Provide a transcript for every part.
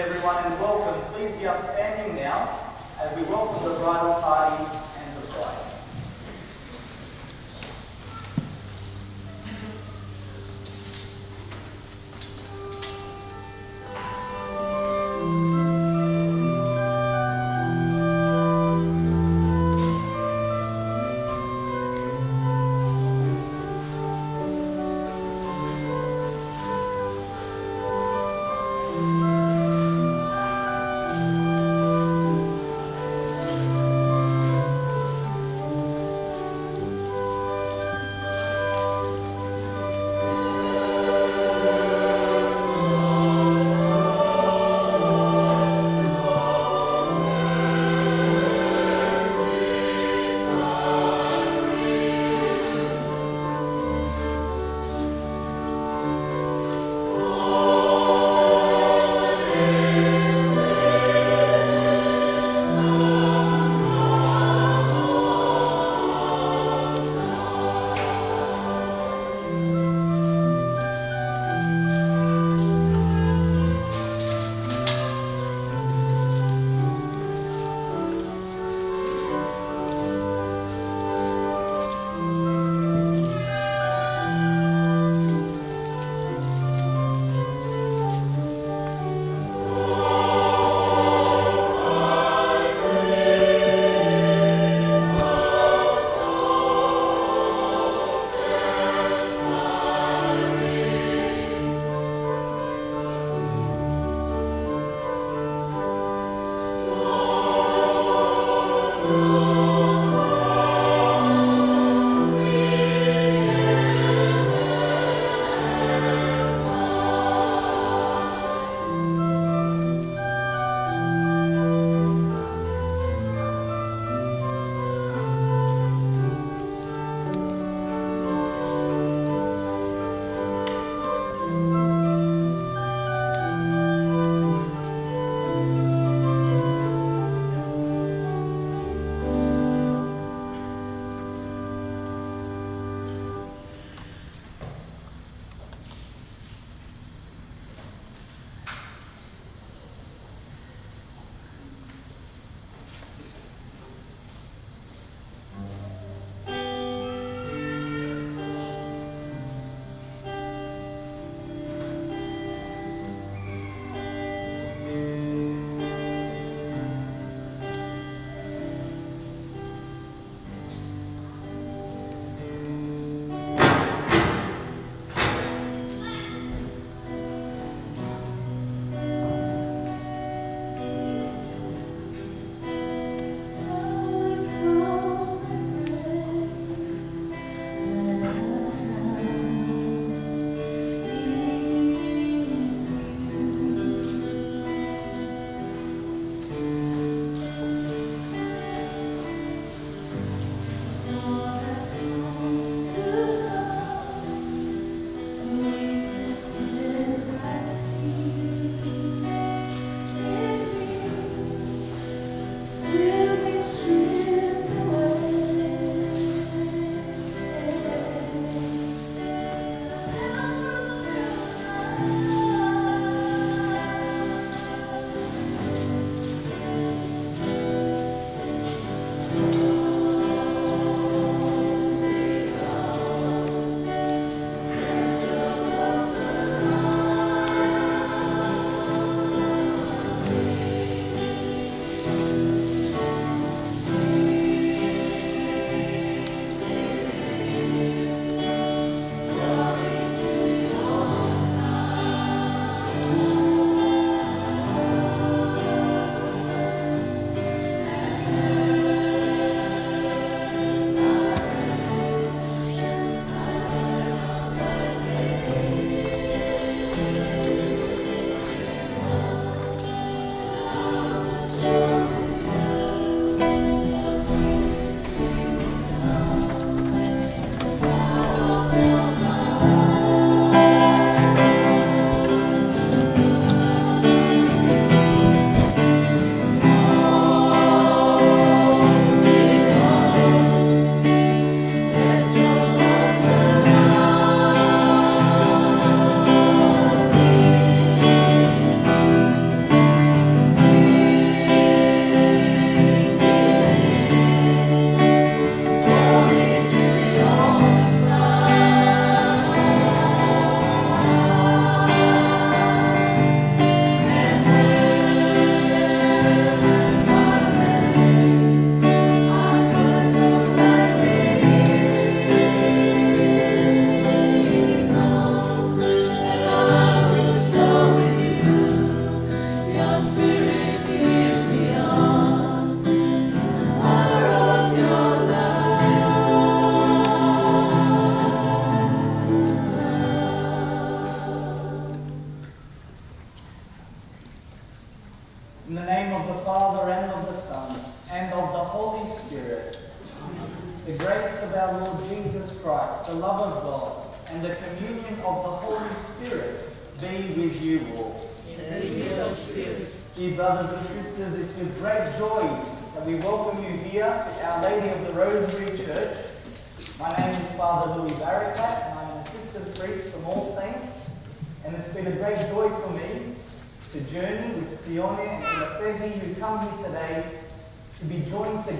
everyone and welcome. Please be upstanding now as we welcome the bride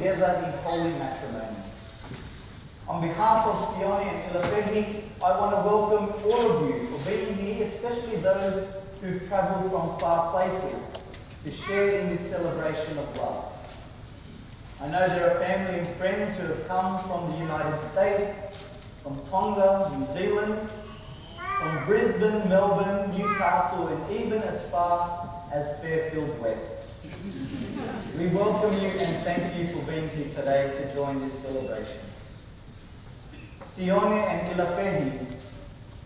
together in holy matrimony. On behalf of Sione and Ilafehi, I want to welcome all of you for being here, especially those who've travelled from far places to share in this celebration of love. I know there are family and friends who have come from the United States, from Tonga, New Zealand, from Brisbane, Melbourne, Newcastle, and even as far as Fairfield West. We welcome you and thank you for being here today to join this celebration. Sione and Ilafehi,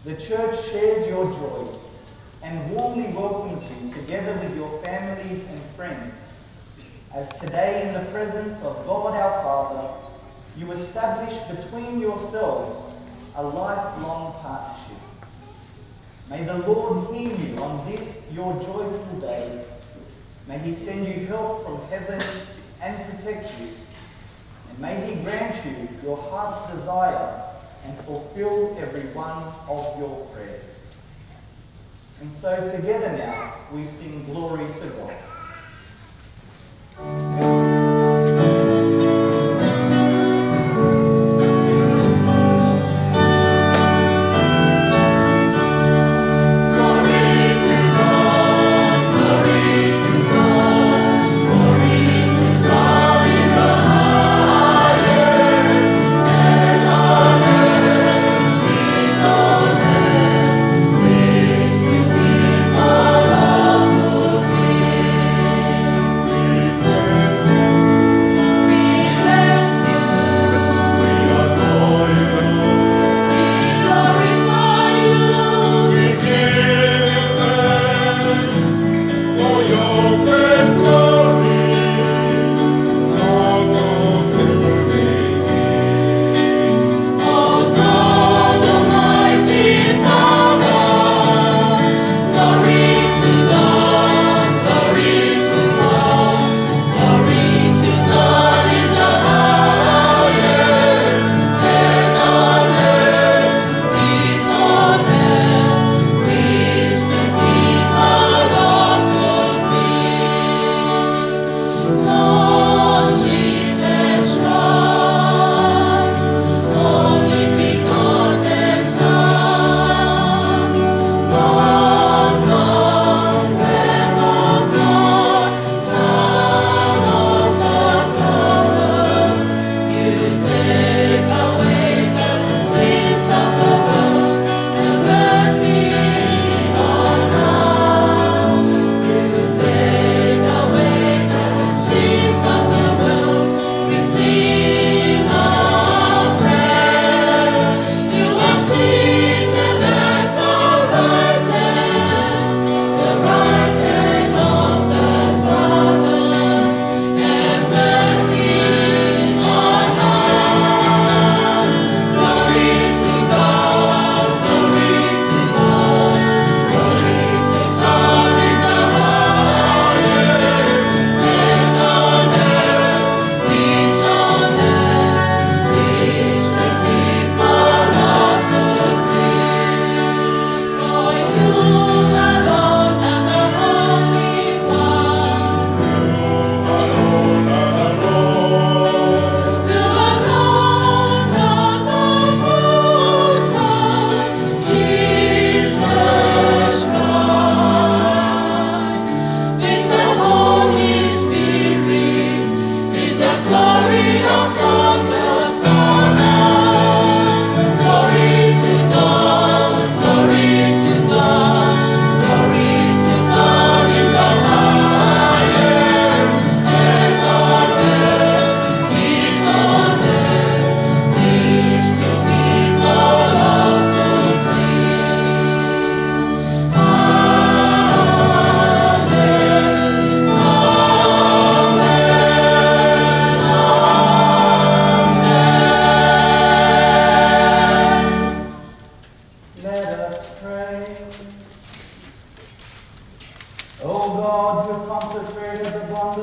the church shares your joy and warmly welcomes you together with your families and friends as today in the presence of God our Father, you establish between yourselves a lifelong partnership. May the Lord hear you on this your joyful day. May he send you help from heaven and protect you. And may he grant you your heart's desire and fulfill every one of your prayers. And so together now we sing glory to God.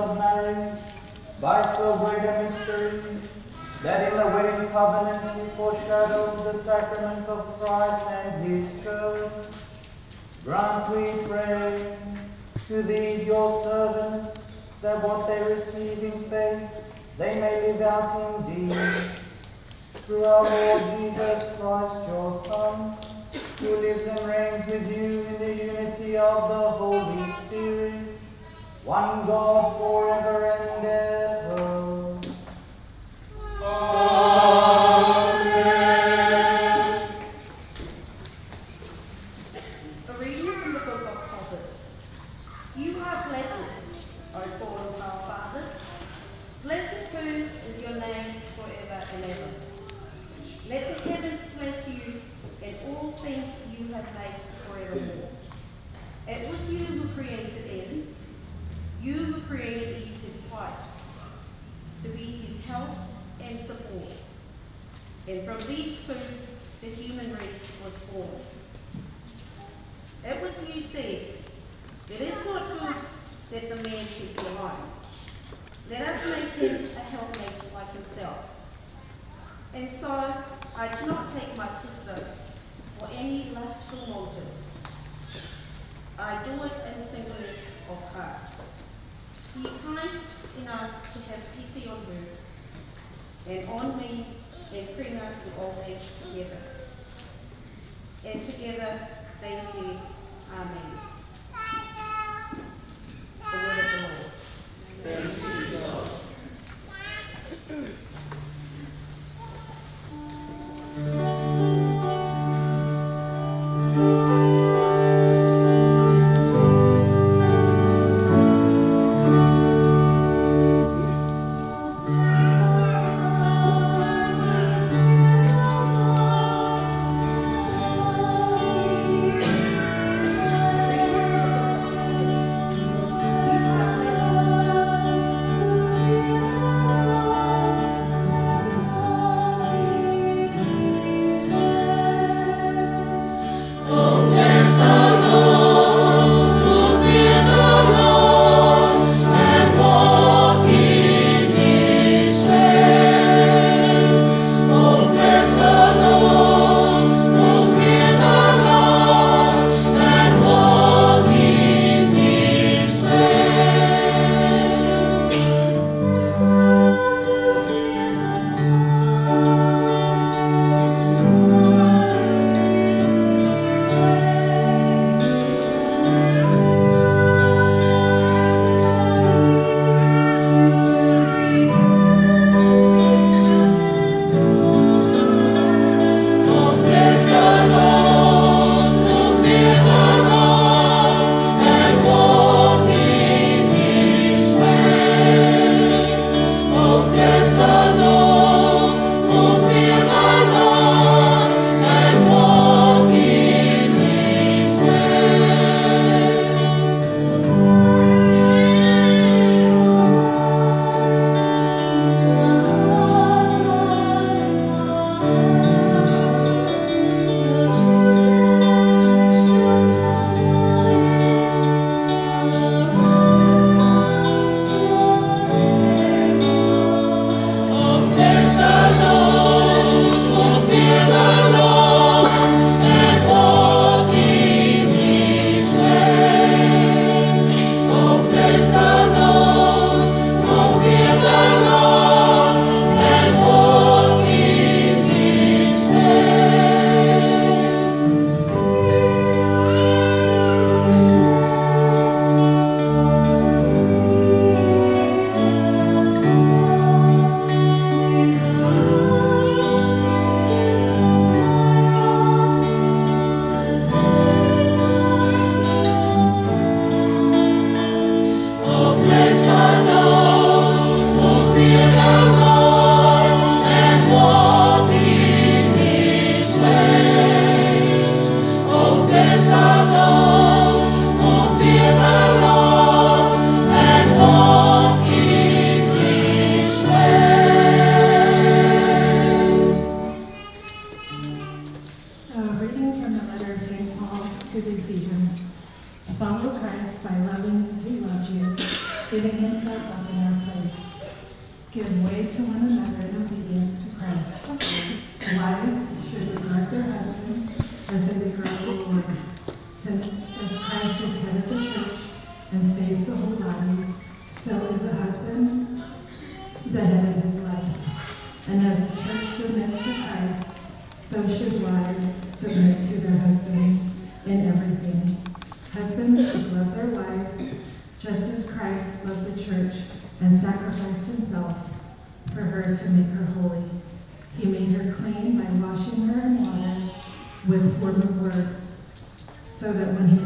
of by so great a mystery, that in the wedding covenant she foreshadowed the sacrament of Christ and his church, grant, we pray, to thee, your servants, that what they receive in faith, they may live out in thee. Through our Lord Jesus Christ, your Son, who lives and reigns with you in the unity of the Holy Spirit, one God forever and ever. Sacrificed himself for her to make her holy. He made her clean by washing her in water with former words, so that when he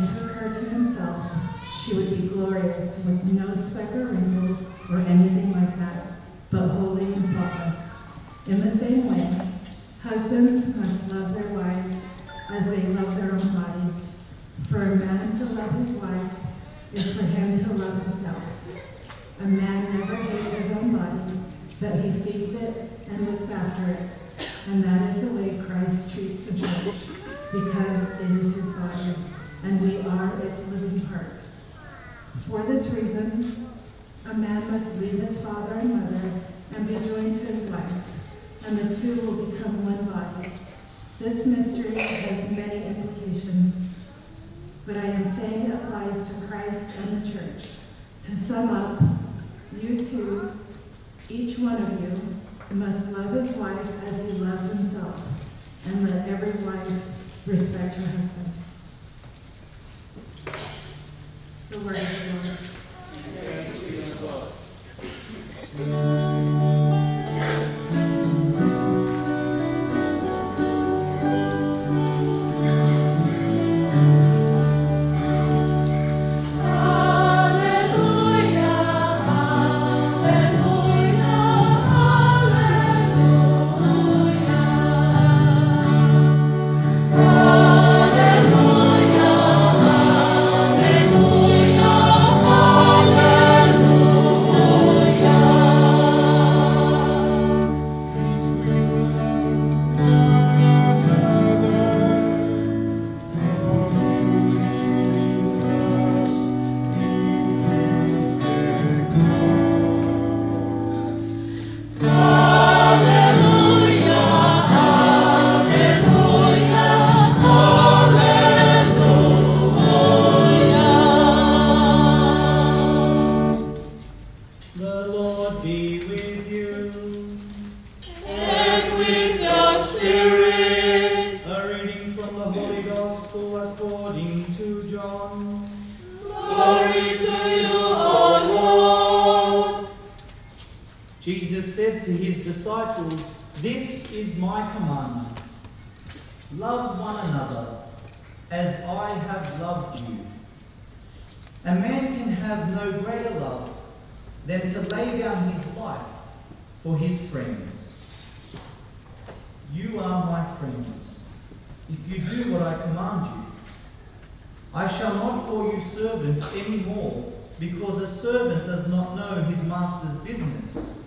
A man can have no greater love than to lay down his life for his friends. You are my friends if you do what I command you. I shall not call you servants any more, because a servant does not know his master's business.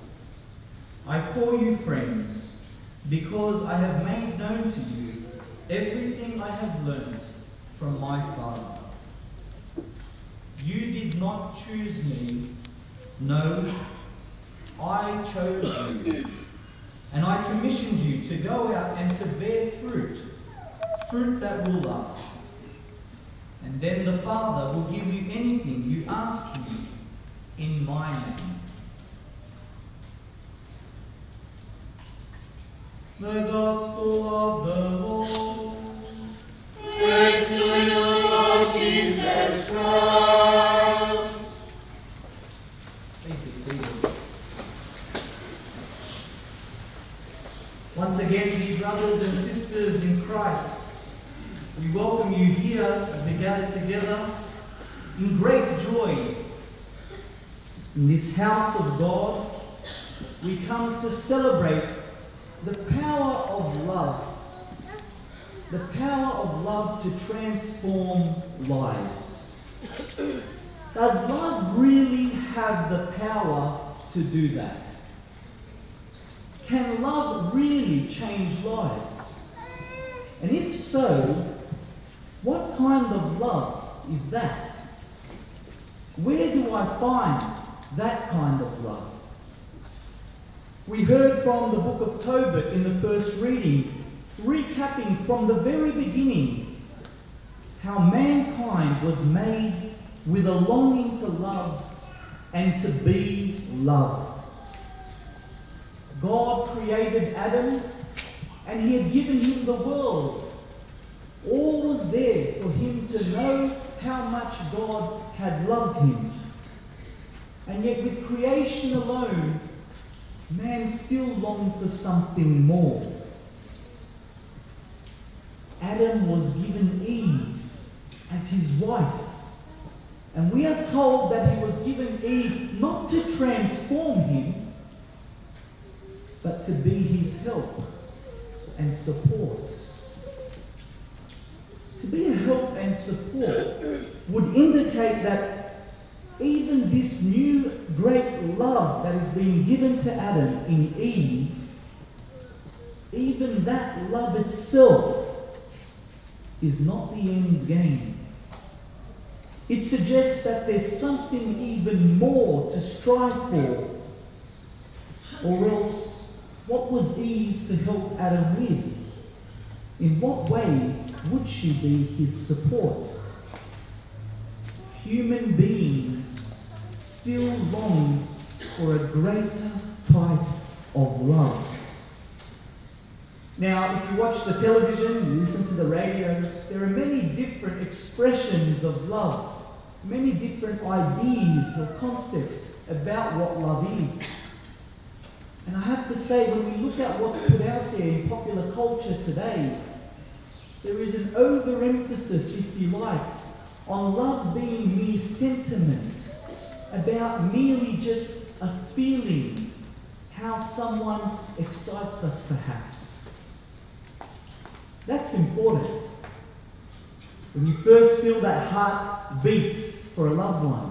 I call you friends, because I have made known to you everything I have learned from my Father. You did not choose me, no, I chose you. And I commissioned you to go out and to bear fruit, fruit that will last. And then the Father will give you anything you ask him in my name. The Gospel of the Lord. Once again, dear brothers and sisters in Christ, we welcome you here as we gather together in great joy. In this house of God, we come to celebrate the power of love. The power of love to transform lives. Does love really have the power to do that? Can love really change lives? And if so, what kind of love is that? Where do I find that kind of love? We heard from the book of Tobit in the first reading, recapping from the very beginning how mankind was made with a longing to love and to be loved. God created Adam and he had given him the world. All was there for him to know how much God had loved him. And yet, with creation alone, man still longed for something more. Adam was given Eve as his wife. And we are told that he was given Eve not to transform him, but to be his help and support. To be a help and support would indicate that even this new great love that is being given to Adam in Eve, even that love itself is not the end game. It suggests that there's something even more to strive for. Or else, what was Eve to help Adam with? In what way would she be his support? Human beings still long for a greater type of love. Now, if you watch the television, you listen to the radio, there are many different expressions of love, many different ideas or concepts about what love is. And I have to say, when we look at what's put out there in popular culture today, there is an overemphasis, if you like, on love being mere sentiment, about merely just a feeling, how someone excites us perhaps. That's important. When you first feel that heart beat for a loved one,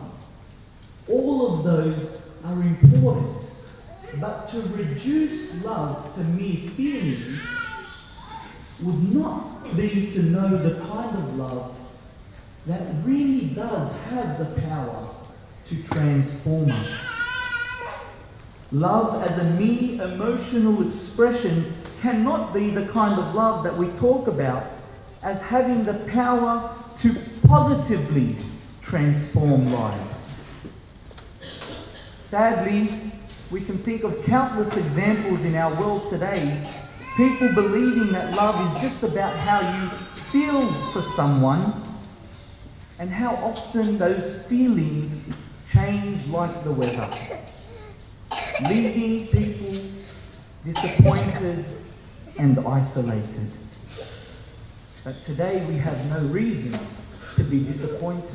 all of those are important. But to reduce love to mere feeling would not be to know the kind of love that really does have the power to transform us. Love as a mere emotional expression cannot be the kind of love that we talk about as having the power to positively transform lives. Sadly, we can think of countless examples in our world today, people believing that love is just about how you feel for someone and how often those feelings change like the weather, leaving people disappointed and isolated. But today we have no reason to be disappointed.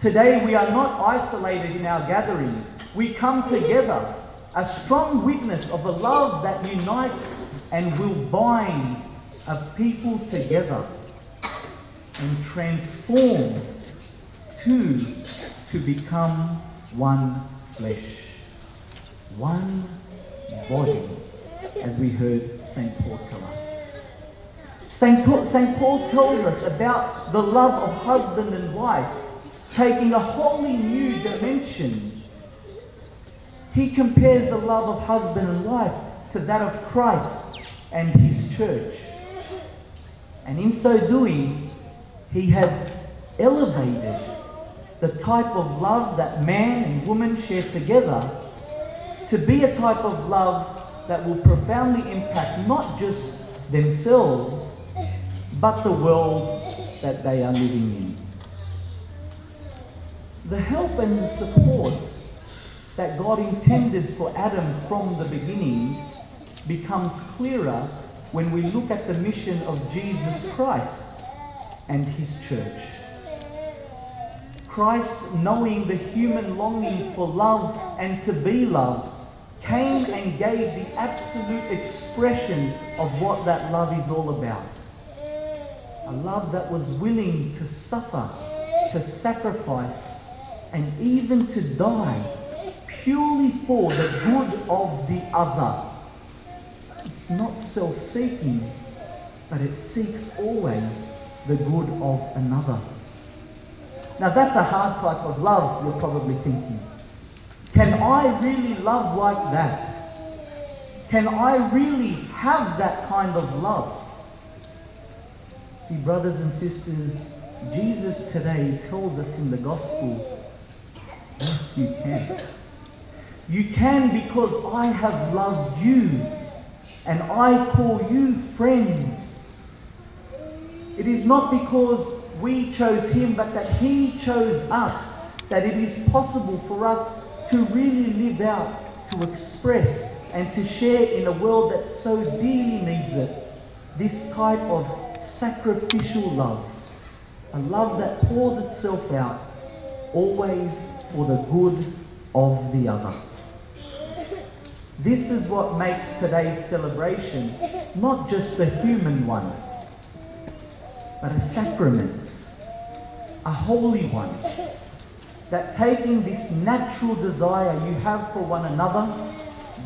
Today we are not isolated in our gathering. We come together, a strong witness of a love that unites and will bind a people together and transform two to become one flesh, one body, as we heard St. Paul tell us. St. Paul, St. Paul tells us about the love of husband and wife taking a wholly new dimension. He compares the love of husband and wife to that of Christ and his church. And in so doing, he has elevated the type of love that man and woman share together to be a type of love that will profoundly impact not just themselves, but the world that they are living in. The help and support that God intended for Adam from the beginning becomes clearer when we look at the mission of Jesus Christ and his church. Christ, knowing the human longing for love and to be loved, came and gave the absolute expression of what that love is all about. A love that was willing to suffer, to sacrifice, and even to die purely for the good of the other. It's not self seeking, but it seeks always the good of another. Now, that's a hard type of love, you're probably thinking. Can I really love like that? Can I really have that kind of love? See, brothers and sisters, Jesus today tells us in the gospel yes, you can. You can because I have loved you and I call you friends. It is not because we chose him, but that he chose us, that it is possible for us to really live out, to express, and to share in a world that so dearly needs it. This type of sacrificial love, a love that pours itself out, always for the good of the other. This is what makes today's celebration not just a human one, but a sacrament, a holy one. That taking this natural desire you have for one another,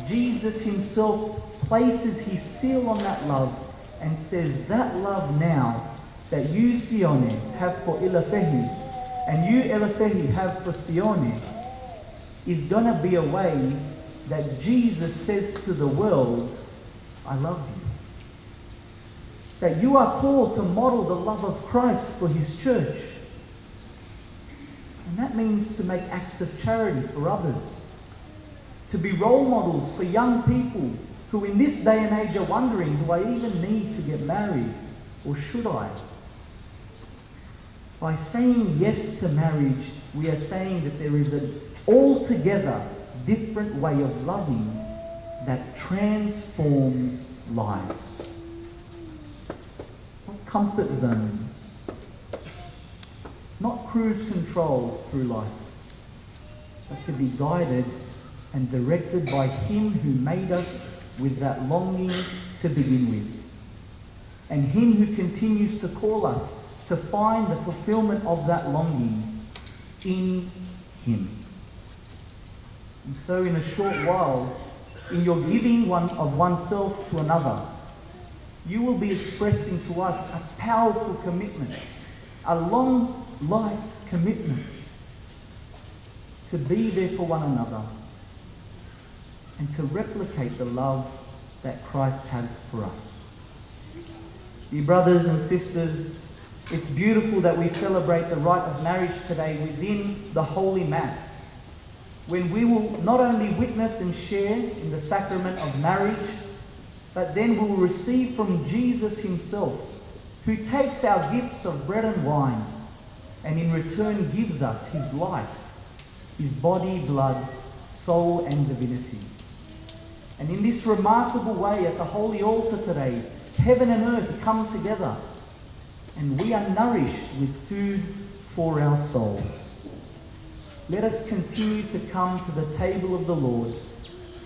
Jesus Himself places His seal on that love and says, That love now that you, Sione, have for Ilafehi, and you, Ilafehi, have for Sione, is going to be a way that Jesus says to the world, I love you. That you are called to model the love of Christ for his church. That means to make acts of charity for others. To be role models for young people who in this day and age are wondering, do I even need to get married? Or should I? By saying yes to marriage, we are saying that there is an altogether different way of loving that transforms lives. Not comfort zones, not cruise control through life, but to be guided and directed by Him who made us with that longing to begin with, and Him who continues to call us to find the fulfillment of that longing in Him. And so, in a short while, in your giving one of oneself to another, you will be expressing to us a powerful commitment, a long life commitment to be there for one another and to replicate the love that Christ has for us. Dear brothers and sisters, it's beautiful that we celebrate the rite of marriage today within the Holy Mass when we will not only witness and share in the sacrament of marriage, but then we will receive from Jesus himself, who takes our gifts of bread and wine and in return gives us his life, his body, blood, soul, and divinity. And in this remarkable way at the holy altar today, heaven and earth come together and we are nourished with food for our souls let us continue to come to the table of the Lord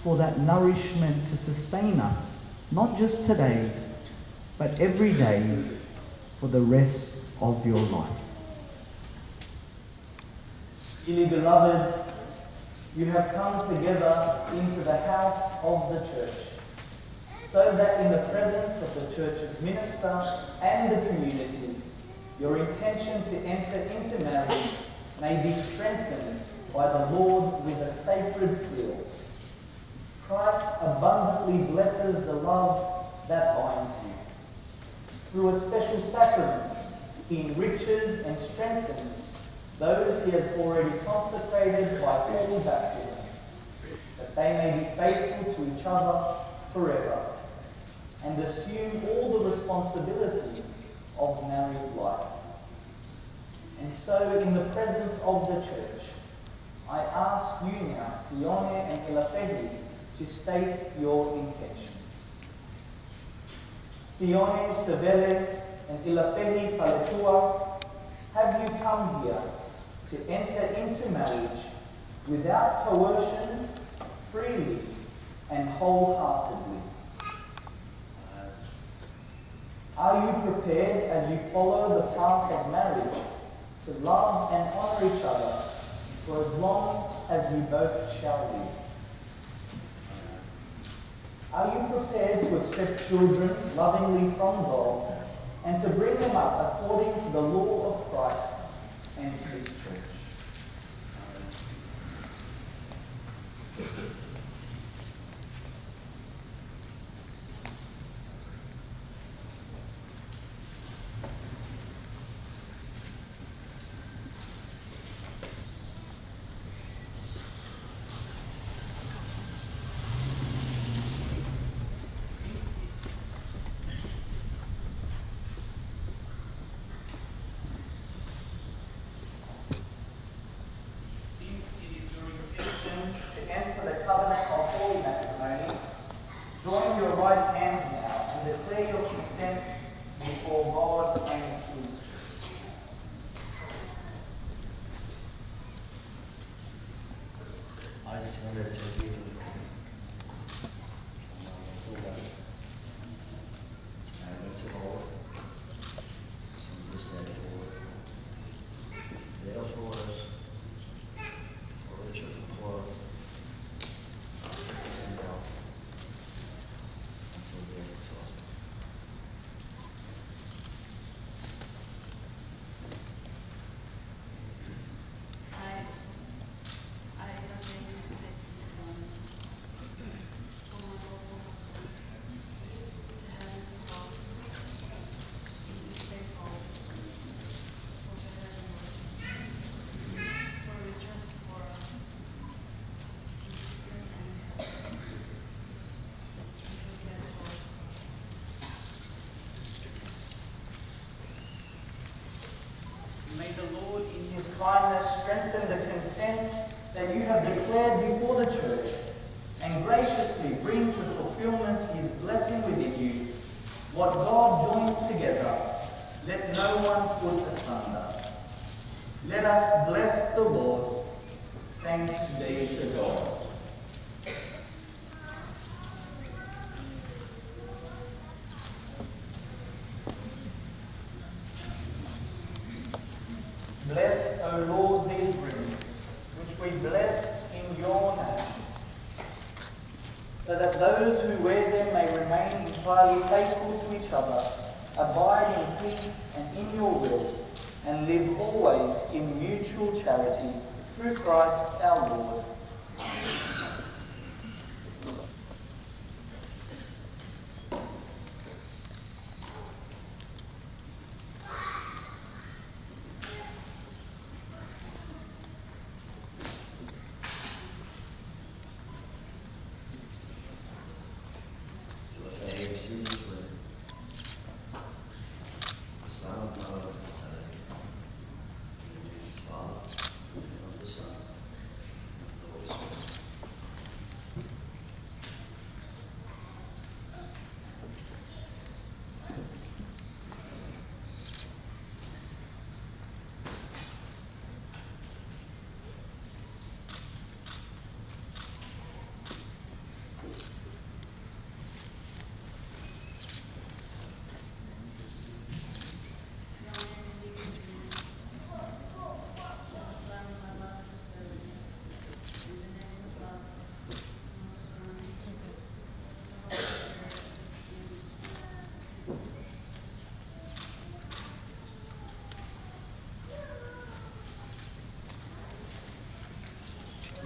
for that nourishment to sustain us, not just today, but every day for the rest of your life. Dearly beloved, you have come together into the house of the church, so that in the presence of the church's minister and the community, your intention to enter into marriage may be strengthened by the Lord with a sacred seal. Christ abundantly blesses the love that binds you. Through a special sacrament, he enriches and strengthens those he has already consecrated by holy baptism, that they may be faithful to each other forever and assume all the responsibilities of married life. And so, in the presence of the church, I ask you now, Sione and Ilafehi, to state your intentions. Sione, Sevele, and Ilafehi Paletua, have you come here to enter into marriage without coercion, freely, and wholeheartedly? Uh, are you prepared as you follow the path of marriage to love and honor each other for as long as you both shall live. Uh, are you prepared to accept children lovingly from God and to bring them up according to the law of Christ and this church. Since it is your intention to enter the covenant of holy matrimony, join your right hands now and declare your consent before God and His church. I surrender to you. I will to Lord. And this day, Lord. Therefore, for the church of God, and thou, until the end of time. I, I remain faithful to my Lord, to heaven above, and to faithful for the heaven for return for us, and to get joy. May the Lord, in his kindness, strengthen the consent that you have declared before the church and graciously bring to fulfillment his blessing within you. What God joins together, let no one put asunder. Let us bless the Lord. Thanks be to God.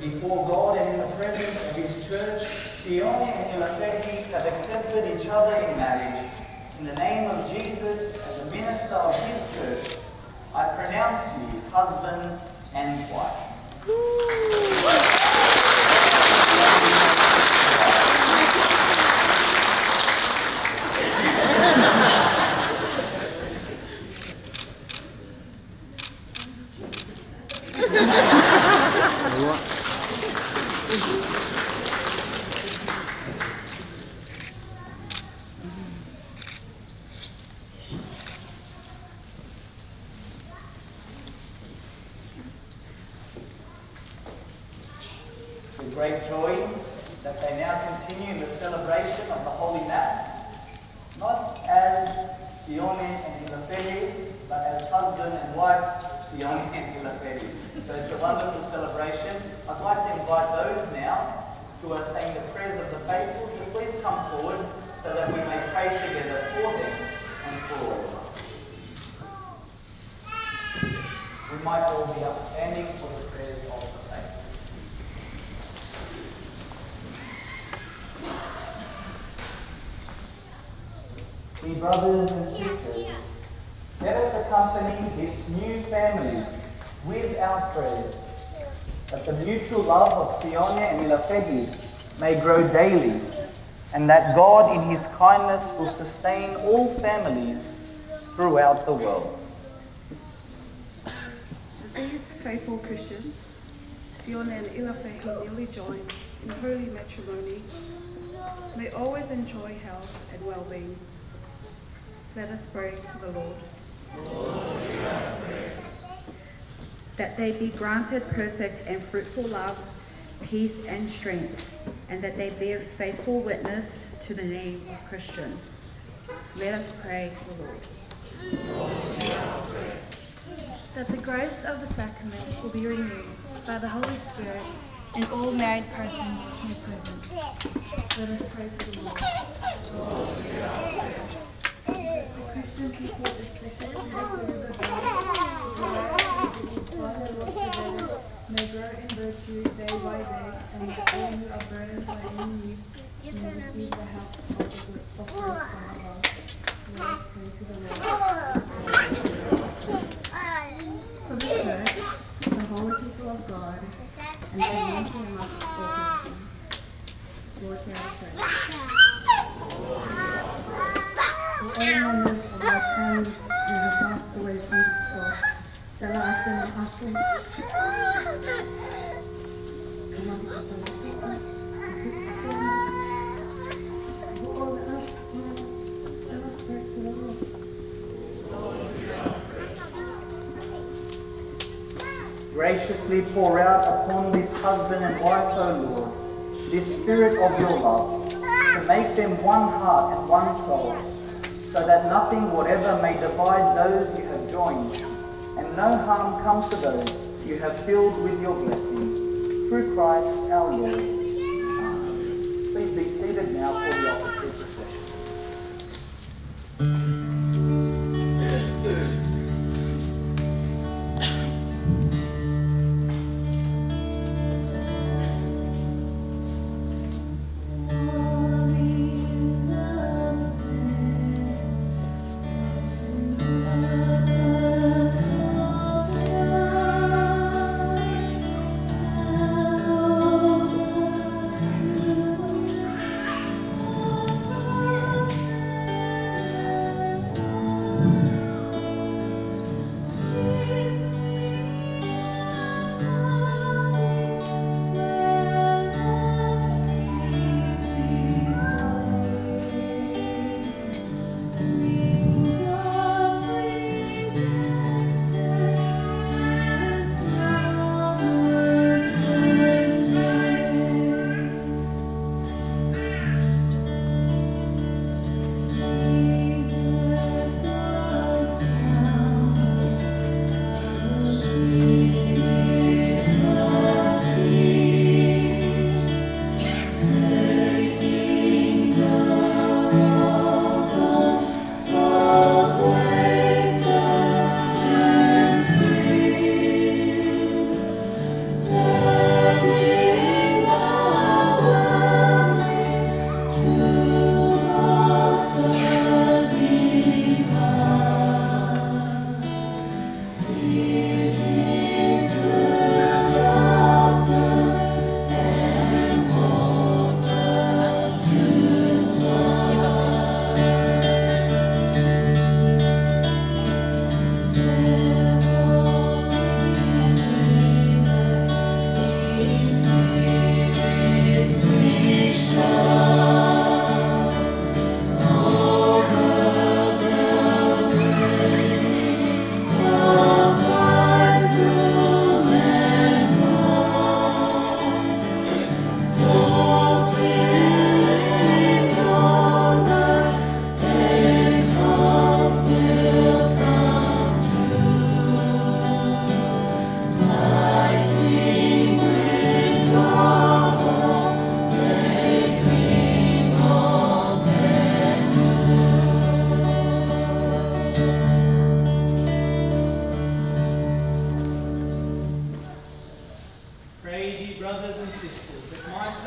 Before God and in the presence of His church, Sione and Ilafehi have accepted each other in marriage. In the name of Jesus, as a minister of His church, I pronounce you husband and wife. It's with great joy that they now continue in the celebration of the Holy Mass, not as Sione and Ilafehi, but as husband and wife, Sione and Ilafehi. So it's a wonderful celebration. I'd like to invite those now who are saying the prayers of the faithful to please come forward so that we may pray together for them and for all of us. We might all be upstanding for the faith. Brothers and sisters, let us accompany this new family with our prayers, that the mutual love of Sione and Ilafehi may grow daily, and that God in his kindness will sustain all families throughout the world. These faithful Christians, Sione and Ilafehi newly joined in holy matrimony, may always enjoy health and well-being. Let us pray to the Lord. that they be granted perfect and fruitful love, peace, and strength, and that they bear faithful witness to the name of Christian. Let us pray to the Lord. that the grace of the sacrament will be renewed by the Holy Spirit in all married persons here present. Let us pray to the Lord. Lord of may receive the of the of holy people of God, and the prayer. For all members of our family who have passed away from Graciously pour out upon this husband and wife, O Lord, this spirit of your love, to make them one heart and one soul, so that nothing whatever may divide those you have joined, and no harm comes to those you have filled with your blessing. Through Christ our Lord.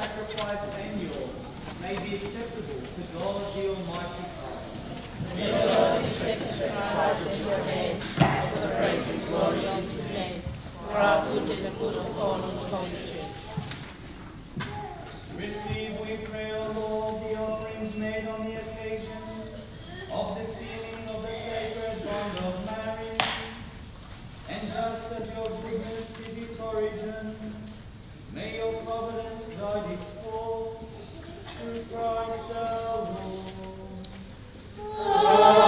sacrifice and yours may be acceptable to God the Almighty Father. May the Lord accept the sacrifice in your hands for the praise and glory of his name, for our good and the good of all his holy church. Receive, we pray, O Lord, the offerings made on the occasion of the sealing of the sacred bond of marriage, and just as your goodness is its origin, May your providence guide his course through Christ our Lord. Amen.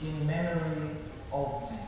in memory of me.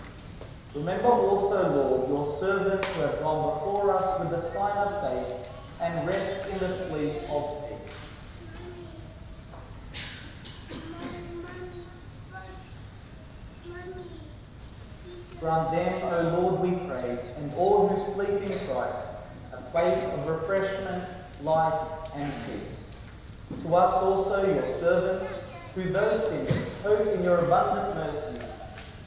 Remember also, Lord, your servants who have gone before us with the sign of faith and rest in the sleep of peace. Grant them, O Lord, we pray, and all who sleep in Christ, a place of refreshment, light, and peace. To us also, your servants, who those sinners hope in your abundant mercies,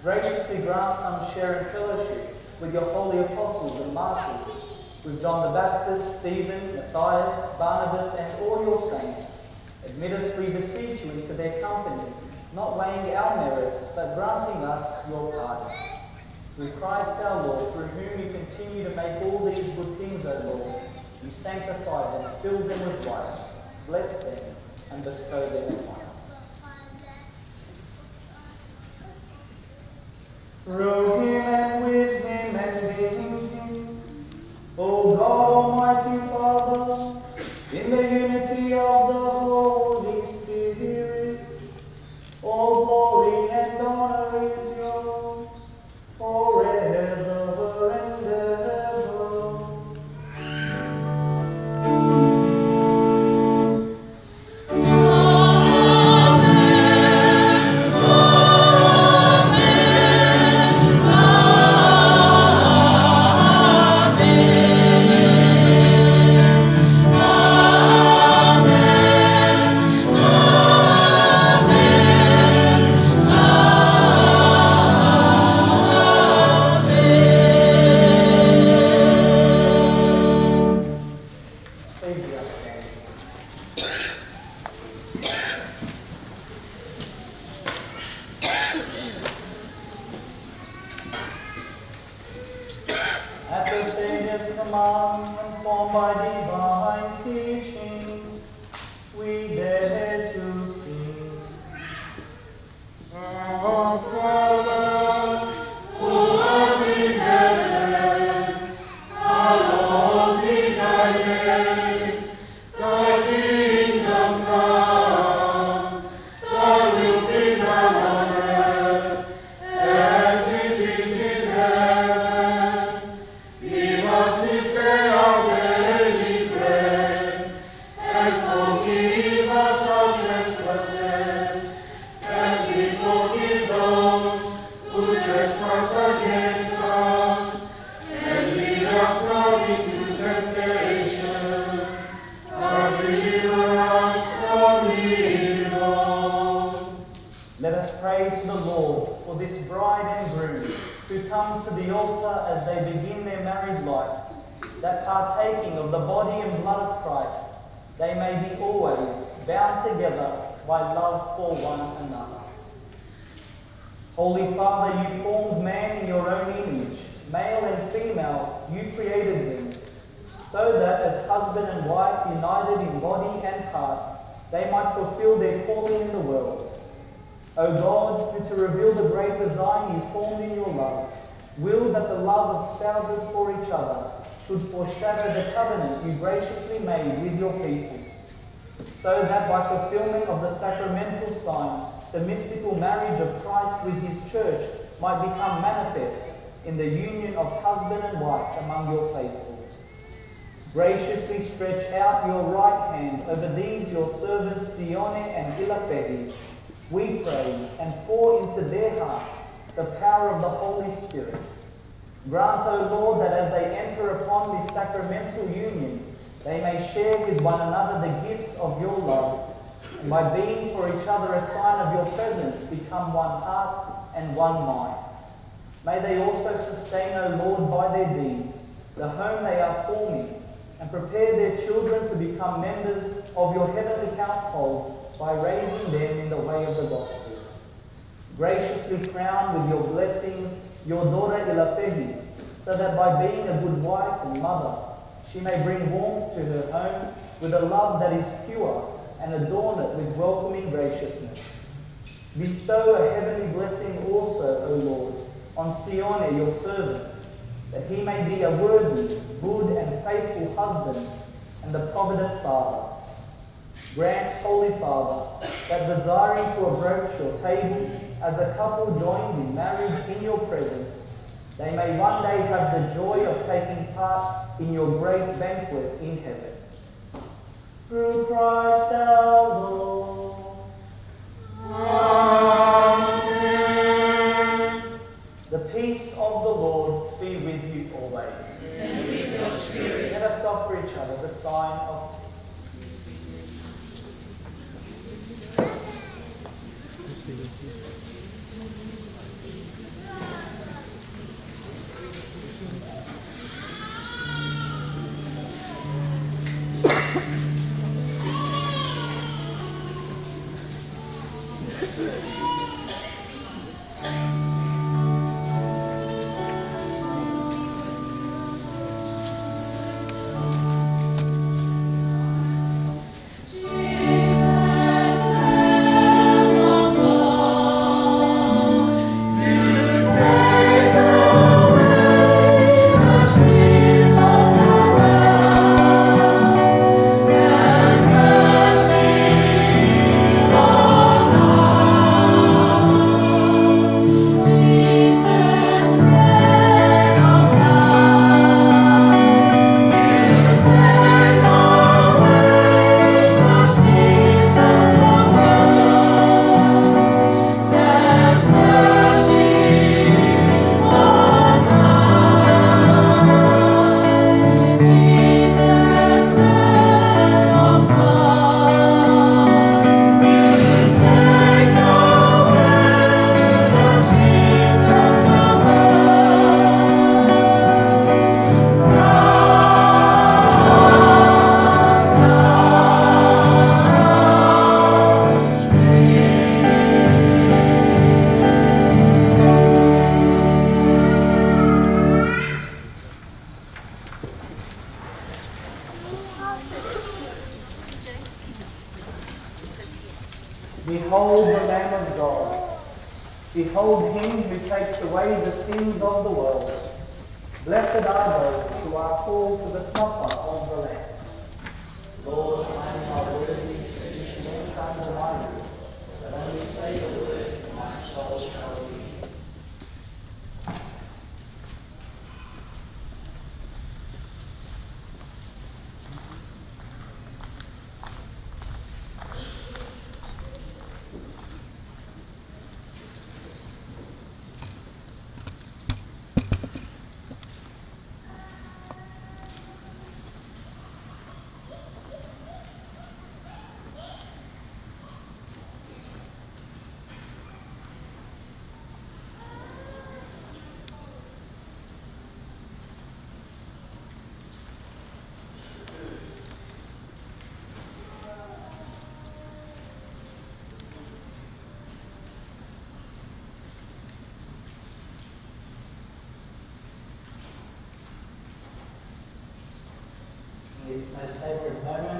graciously grant some share in fellowship with your holy apostles and martyrs, with John the Baptist, Stephen, Matthias, Barnabas, and all your saints. Admit us, we beseech you, into their company, not weighing our merits, but granting us your pardon. Through Christ our Lord, through whom you continue to make all these good things, O Lord, you sanctify them, fill them with life, bless them, and bestow them upon us. Through him and with him and in him, O God Almighty Father, in the unity among your faithful. Graciously stretch out your right hand over these your servants Sione and Ilafehi, we pray, and pour into their hearts the power of the Holy Spirit. Grant, O Lord, that as they enter upon this sacramental union, they may share with one another the gifts of your love, and by being for each other a sign of your presence, become one heart and one mind. May they also sustain, O Lord, by their deeds, the home they are forming, and prepare their children to become members of your heavenly household by raising them in the way of the gospel. Graciously crown with your blessings your daughter Ilafehi, so that by being a good wife and mother, she may bring warmth to her home with a love that is pure and adorn it with welcoming graciousness. Bestow a heavenly blessing also, O Lord, on Sione, your servant, that he may be a worthy, good, and faithful husband and a provident father. Grant, Holy Father, that desiring to approach your table as a couple joined in marriage in your presence, they may one day have the joy of taking part in your great banquet in heaven. Through Christ our Lord. Amen. Peace of the Lord be with you always. And with your spirit. Let us offer each other the sign of world. Blessed are those who are called to the supper of the Lamb. Lord, I am not worthy that you should enter under my but only say the word. sacred moment.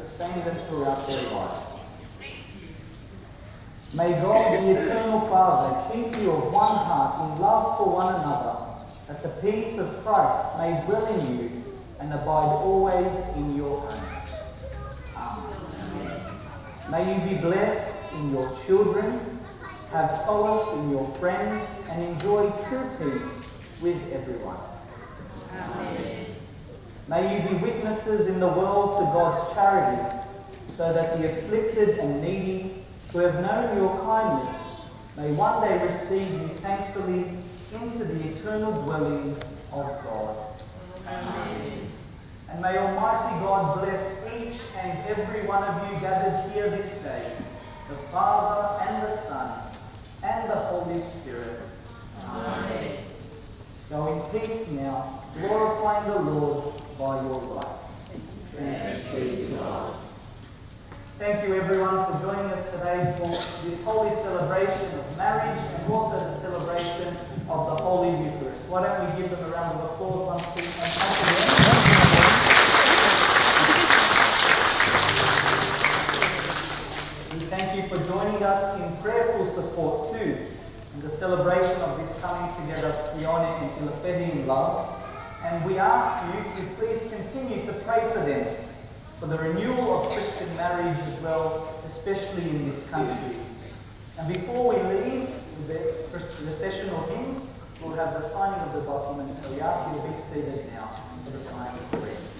Sustain them throughout their lives. May God, the Eternal Father, keep you of one heart in love for one another, that the peace of Christ may dwell in you and abide always in your home. May you be blessed in your children, have solace in your friends, and enjoy true peace with everyone. Amen. May you be witnesses in the world to God's charity, so that the afflicted and needy who have known your kindness may one day receive you thankfully into the eternal dwelling of God. Amen. And may Almighty God bless each and every one of you gathered here this day, the Father and the Son and the Holy Spirit. Amen. Go in peace now, glorifying the Lord by your life. Thanks be to God. Thank you everyone for joining us today for this holy celebration of marriage and also the celebration of the Holy Eucharist. Why don't we give them a round of applause once again? Thank you for joining us in prayerful support too in the celebration of this coming together of Sione and Ilafehi in love. And we ask you to please continue to pray for them for the renewal of Christian marriage as well, especially in this country. And before we leave the recessional hymns, we'll have the signing of the document, So we ask you to be seated now for the signing of the rings.